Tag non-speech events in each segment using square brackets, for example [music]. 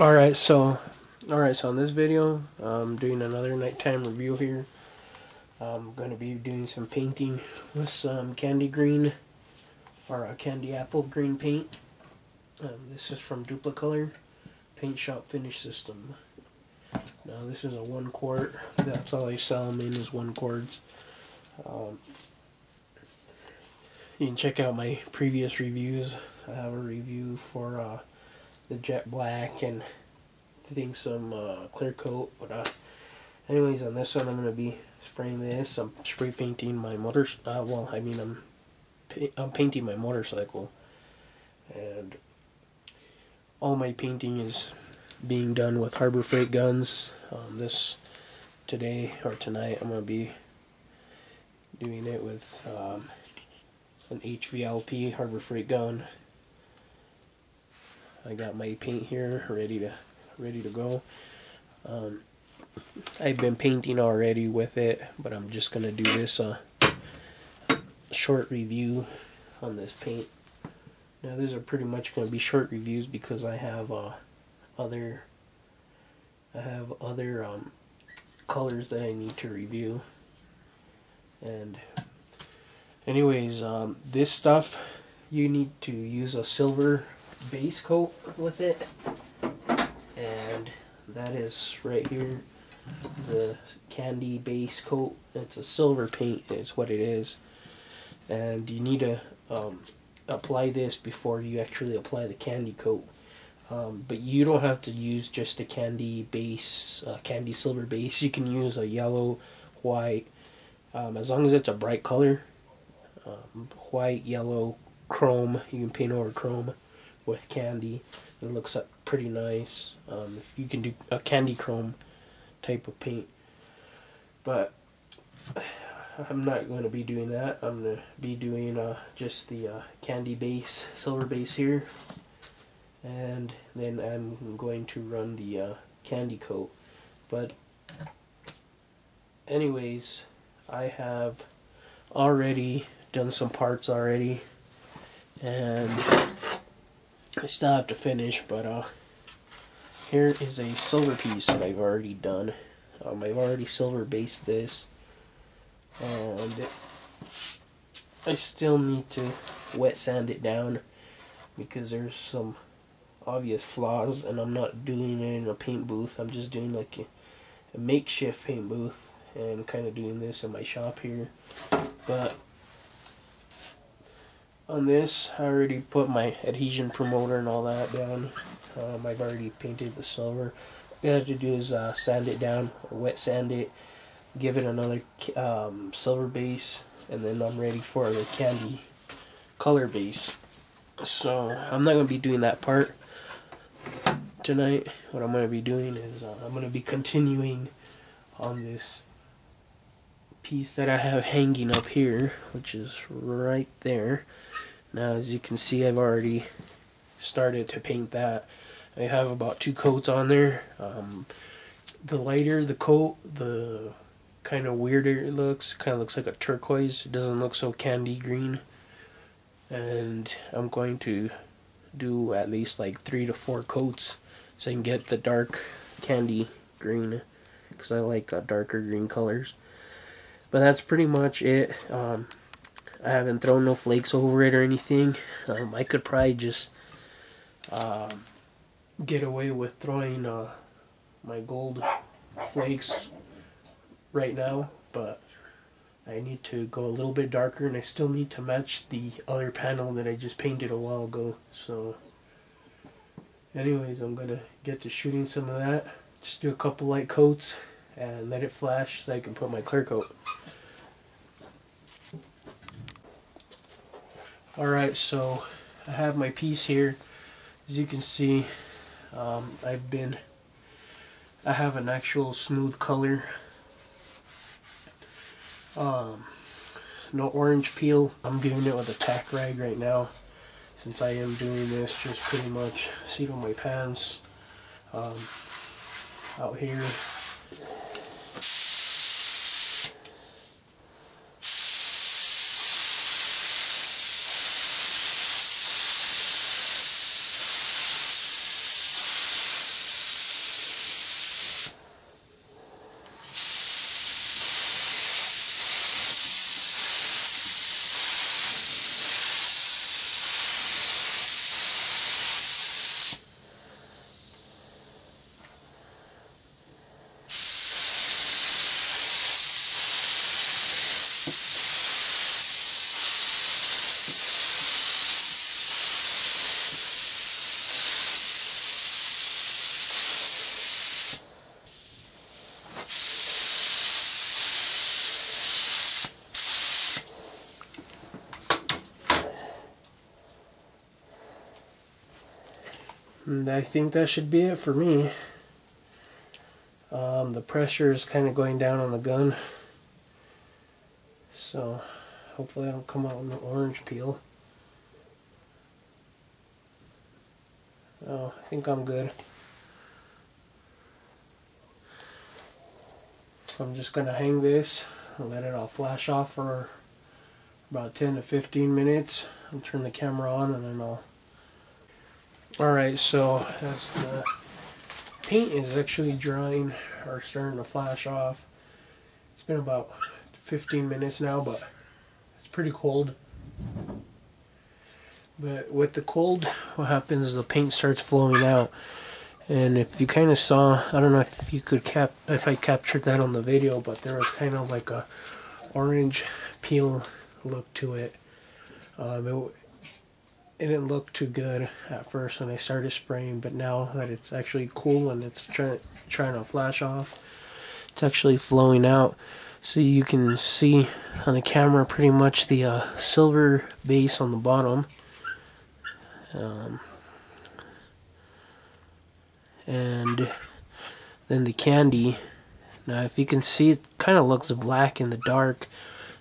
Alright, so alright, so in this video, I'm doing another nighttime review here. I'm going to be doing some painting with some candy green or a candy apple green paint. Um, this is from Duplicolor Paint Shop Finish System. Now this is a one quart. That's all they sell them in is one quarts. Um, you can check out my previous reviews. I have a review for uh, the jet black and I think some uh, clear coat. But uh, anyways, on this one I'm going to be spraying this. I'm spray painting my motor. Uh, well, I mean I'm I'm painting my motorcycle, and all my painting is being done with Harbor Freight guns. Um, this today or tonight I'm going to be doing it with um, an HVLP Harbor Freight gun. I got my paint here ready to ready to go. Um, I've been painting already with it, but I'm just gonna do this uh, short review on this paint. Now these are pretty much gonna be short reviews because I have uh, other I have other um, colors that I need to review. And anyways, um, this stuff you need to use a silver base coat with it. And that is right here. The candy base coat. It's a silver paint is what it is. And you need to um, apply this before you actually apply the candy coat. Um, but you don't have to use just a candy base uh, candy silver base. You can use a yellow white um, as long as it's a bright color. Um, white yellow chrome. You can paint over chrome with candy. It looks up pretty nice. Um, if you can do a candy chrome type of paint. But [sighs] I'm not going to be doing that. I'm going to be doing uh, just the uh, candy base, silver base here. And then I'm going to run the uh, candy coat. But anyways, I have already done some parts already. And I still have to finish, but uh, here is a silver piece that I've already done. Um, I've already silver based this, and I still need to wet sand it down because there's some obvious flaws, and I'm not doing it in a paint booth. I'm just doing like a, a makeshift paint booth, and kind of doing this in my shop here, but on this. I already put my adhesion promoter and all that down. Um, I've already painted the silver. All you have to do is uh, sand it down wet sand it give it another um, silver base and then I'm ready for the candy color base. So I'm not going to be doing that part tonight. What I'm going to be doing is uh, I'm going to be continuing on this piece that I have hanging up here which is right there now as you can see I've already started to paint that. I have about two coats on there. Um, the lighter the coat, the kind of weirder it looks. Kind of looks like a turquoise. It doesn't look so candy green. And I'm going to do at least like three to four coats so I can get the dark candy green because I like uh, darker green colors. But that's pretty much it. Um, I haven't thrown no flakes over it or anything. Um, I could probably just um, get away with throwing uh, my gold flakes right now, but I need to go a little bit darker and I still need to match the other panel that I just painted a while ago. So anyways, I'm going to get to shooting some of that. Just do a couple light coats and let it flash so I can put my clear coat. Alright, so I have my piece here. As you can see, um, I've been, I have an actual smooth color. Um, no orange peel. I'm giving it with a tack rag right now. Since I am doing this, just pretty much seat on my pants. Um, out here And I think that should be it for me. Um, the pressure is kind of going down on the gun. So hopefully I don't come out with an orange peel. Oh, I think I'm good. I'm just going to hang this and let it all flash off for about 10 to 15 minutes. I'll turn the camera on and then I'll... Alright, so as the paint is actually drying or starting to flash off, it's been about 15 minutes now, but it's pretty cold. But with the cold, what happens is the paint starts flowing out. And if you kind of saw, I don't know if you could cap, if I captured that on the video, but there was kind of like a orange peel look to it. Um, it, it didn't look too good at first when I started spraying, but now that it's actually cool and it's trying trying to flash off, it's actually flowing out. So you can see on the camera pretty much the uh, silver base on the bottom. Um, and then the candy. Now, if you can see, it kind of looks black in the dark.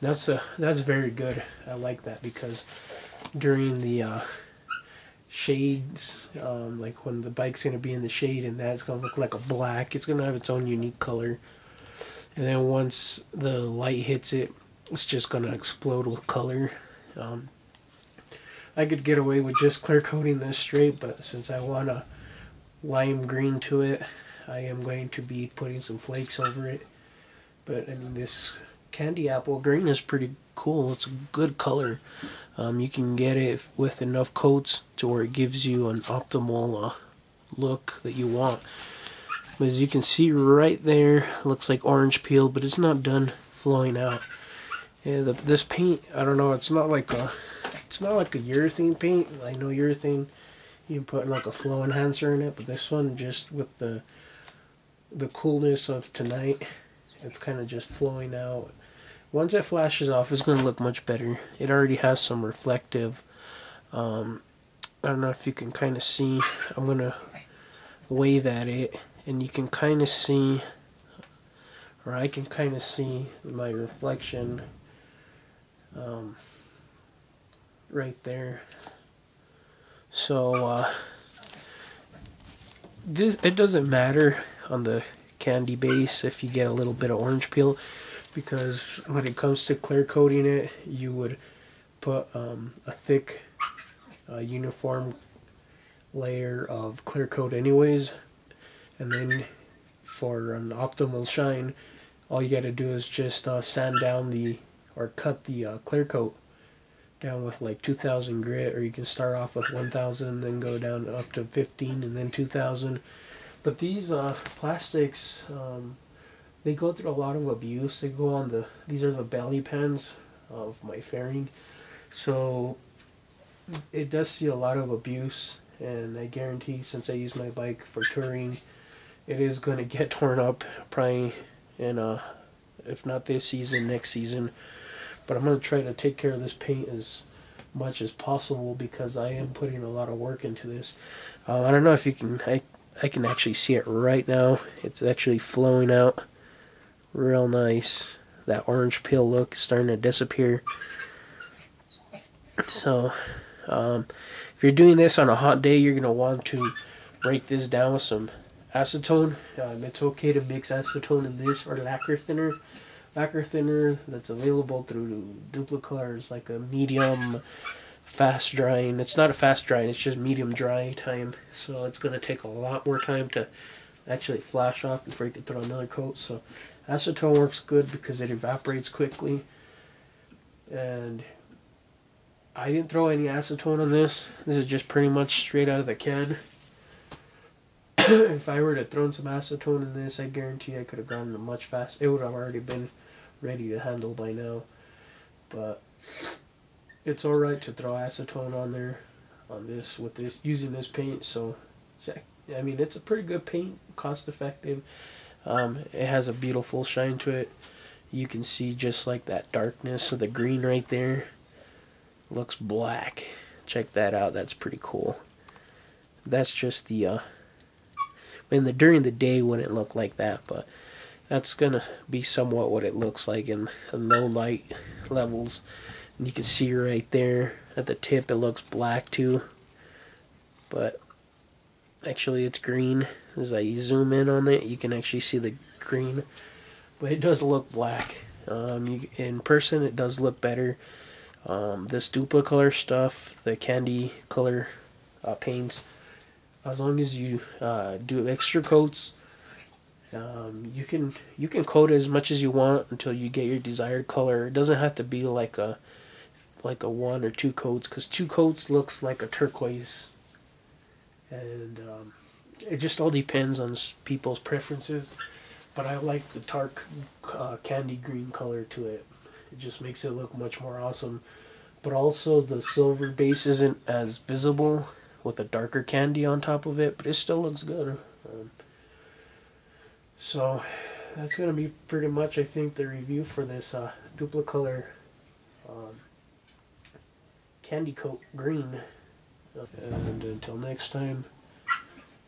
That's a that's very good. I like that because during the uh, shades, um, like when the bike's gonna be in the shade and that's gonna look like a black. It's gonna have its own unique color. And then once the light hits it, it's just gonna explode with color. Um, I could get away with just clear coating this straight, but since I want a lime green to it, I am going to be putting some flakes over it. But I mean, this candy apple green is pretty cool. It's a good color. Um, you can get it with enough coats to where it gives you an optimal uh, look that you want. But as you can see right there, looks like orange peel, but it's not done flowing out. Yeah, the, this paint, I don't know, it's not like a, it's not like a urethane paint. I know urethane, you put like a flow enhancer in it, but this one just with the, the coolness of tonight, it's kind of just flowing out. Once it flashes off, it's going to look much better. It already has some reflective, um, I don't know if you can kind of see, I'm going to wave at it and you can kind of see or I can kind of see my reflection um, right there so uh, this it doesn't matter on the candy base if you get a little bit of orange peel because when it comes to clear coating it you would put um, a thick uh, uniform layer of clear coat anyways. And then for an optimal shine all you got to do is just uh, sand down the or cut the uh, clear coat down with like 2000 grit or you can start off with 1000 then go down up to 15 and then 2000 but these uh, plastics um, they go through a lot of abuse. They go on the these are the belly pans of my fairing. So it does see a lot of abuse and I guarantee since I use my bike for touring it is going [laughs] to get torn up probably in uh if not this season next season. But I'm going to try to take care of this paint as much as possible because I am putting a lot of work into this. Uh, I don't know if you can I, I can actually see it right now. It's actually flowing out real nice that orange peel look is starting to disappear so um, if you're doing this on a hot day you're going to want to break this down with some acetone. Um, it's okay to mix acetone in this or lacquer thinner. Lacquer thinner that's available through Duplicolor is like a medium fast drying. It's not a fast drying, it's just medium dry time. So it's going to take a lot more time to actually flash off before you can throw another coat. So acetone works good because it evaporates quickly. And I didn't throw any acetone on this. This is just pretty much straight out of the can. [clears throat] if I were to throw some acetone in this, I guarantee I could have gone much faster. It would have already been ready to handle by now. But it's alright to throw acetone on there on this with this using this paint. So I mean it's a pretty good paint, cost effective. Um, it has a beautiful shine to it. You can see just like that darkness of the green right there. Looks black. Check that out. That's pretty cool. that's just the uh, in the during the day wouldn't look like that, but that's gonna be somewhat what it looks like in, in low light levels. And you can see right there at the tip, it looks black too, but actually it's green. As I zoom in on it, you can actually see the green, but it does look black. Um, you, in person, it does look better. Um, this Duplicolor stuff, the candy color uh, paints, as long as you uh, do extra coats, um, you can you can coat as much as you want until you get your desired color. It doesn't have to be like a like a one or two coats because two coats looks like a turquoise, and um, it just all depends on people's preferences. But I like the dark uh, candy green color to it. It just makes it look much more awesome. But also the silver base isn't as visible with a darker candy on top of it, but it still looks good. Um, so that's going to be pretty much, I think, the review for this uh, Duplicolor um, Candy Coat Green. And until next time,